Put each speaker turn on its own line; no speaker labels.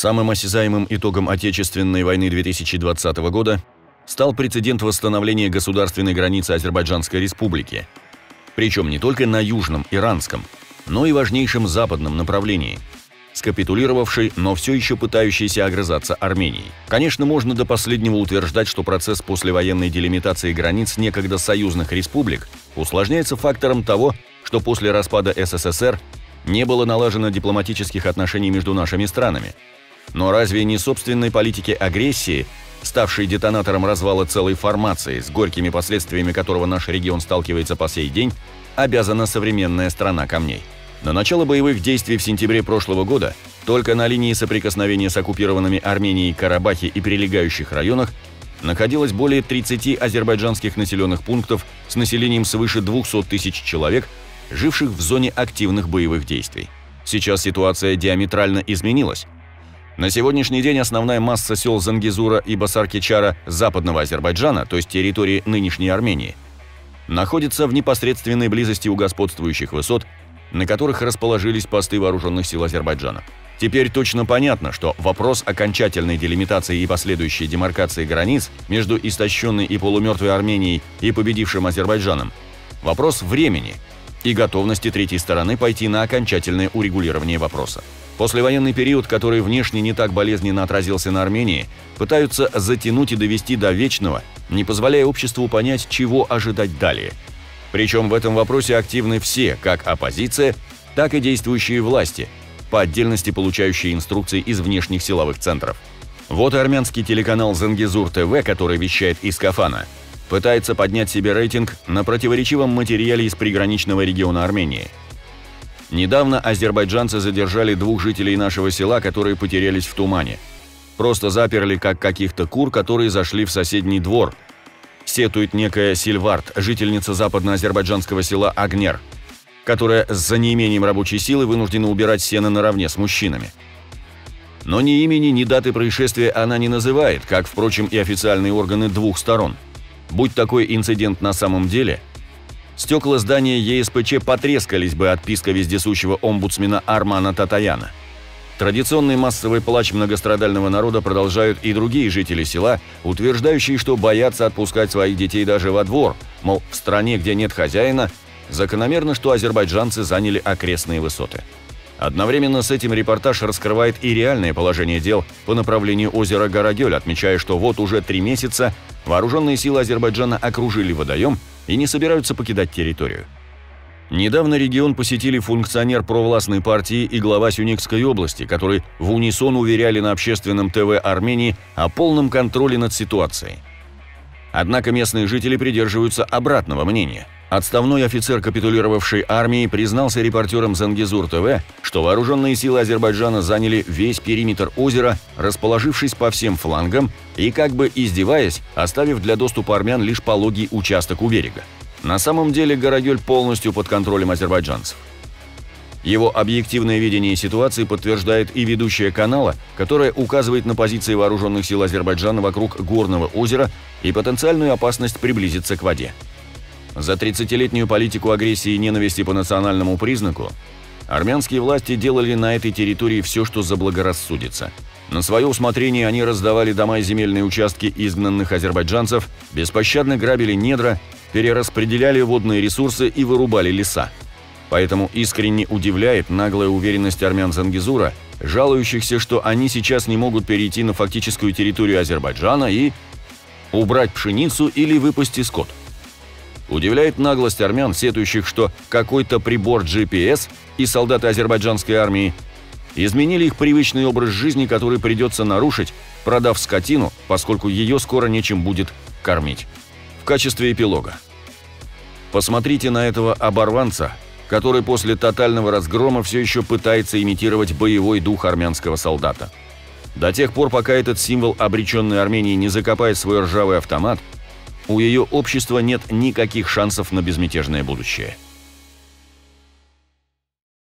Самым осязаемым итогом Отечественной войны 2020 года стал прецедент восстановления государственной границы Азербайджанской республики, причем не только на южном иранском, но и важнейшем западном направлении, скапитулировавшей, но все еще пытающейся огрызаться Армении. Конечно, можно до последнего утверждать, что процесс послевоенной делимитации границ некогда союзных республик усложняется фактором того, что после распада СССР не было налажено дипломатических отношений между нашими странами. Но разве не собственной политики агрессии, ставшей детонатором развала целой формации, с горькими последствиями которого наш регион сталкивается по сей день, обязана современная страна камней? На начало боевых действий в сентябре прошлого года только на линии соприкосновения с оккупированными Арменией Карабахе и прилегающих районах находилось более 30 азербайджанских населенных пунктов с населением свыше 200 тысяч человек, живших в зоне активных боевых действий. Сейчас ситуация диаметрально изменилась. На сегодняшний день основная масса сел Зангизура и Басаркичара западного Азербайджана, то есть территории нынешней Армении, находится в непосредственной близости у господствующих высот на которых расположились посты вооруженных сил Азербайджана. Теперь точно понятно, что вопрос окончательной делимитации и последующей демаркации границ между истощенной и полумертвой Арменией и победившим Азербайджаном – вопрос времени и готовности третьей стороны пойти на окончательное урегулирование вопроса. Послевоенный период, который внешне не так болезненно отразился на Армении, пытаются затянуть и довести до вечного, не позволяя обществу понять, чего ожидать далее – причем в этом вопросе активны все, как оппозиция, так и действующие власти, по отдельности получающие инструкции из внешних силовых центров. Вот и армянский телеканал «Зангизур ТВ», который вещает из Кафана, пытается поднять себе рейтинг на противоречивом материале из приграничного региона Армении. Недавно азербайджанцы задержали двух жителей нашего села, которые потерялись в тумане. Просто заперли как каких-то кур, которые зашли в соседний двор – сетует некая Сильвард, жительница западно-азербайджанского села Агнер, которая за неимением рабочей силы вынуждена убирать сено наравне с мужчинами. Но ни имени, ни даты происшествия она не называет, как, впрочем, и официальные органы двух сторон. Будь такой инцидент на самом деле, стекла здания ЕСПЧ потрескались бы от писка вездесущего омбудсмена Армана Татаяна – Традиционный массовый плач многострадального народа продолжают и другие жители села, утверждающие, что боятся отпускать своих детей даже во двор, мол, в стране, где нет хозяина, закономерно, что азербайджанцы заняли окрестные высоты. Одновременно с этим репортаж раскрывает и реальное положение дел по направлению озера Гарагель, отмечая, что вот уже три месяца вооруженные силы Азербайджана окружили водоем и не собираются покидать территорию. Недавно регион посетили функционер провластной партии и глава Сюникской области, которые в унисон уверяли на общественном ТВ Армении о полном контроле над ситуацией. Однако местные жители придерживаются обратного мнения. Отставной офицер капитулировавшей армии признался репортерам Зангизур ТВ, что вооруженные силы Азербайджана заняли весь периметр озера, расположившись по всем флангам и, как бы издеваясь, оставив для доступа армян лишь пологий участок у берега. На самом деле Гарагель полностью под контролем азербайджанцев. Его объективное видение ситуации подтверждает и ведущая канала, которая указывает на позиции вооруженных сил Азербайджана вокруг горного озера и потенциальную опасность приблизиться к воде. За 30-летнюю политику агрессии и ненависти по национальному признаку армянские власти делали на этой территории все, что заблагорассудится. На свое усмотрение они раздавали дома и земельные участки изгнанных азербайджанцев, беспощадно грабили недра перераспределяли водные ресурсы и вырубали леса. Поэтому искренне удивляет наглая уверенность армян Зангизура, жалующихся, что они сейчас не могут перейти на фактическую территорию Азербайджана и убрать пшеницу или выпасти скот. Удивляет наглость армян, сетующих, что какой-то прибор GPS и солдаты азербайджанской армии изменили их привычный образ жизни, который придется нарушить, продав скотину, поскольку ее скоро нечем будет кормить качестве эпилога. Посмотрите на этого оборванца, который после тотального разгрома все еще пытается имитировать боевой дух армянского солдата. До тех пор, пока этот символ обреченной Армении не закопает свой ржавый автомат, у ее общества нет никаких шансов на безмятежное будущее.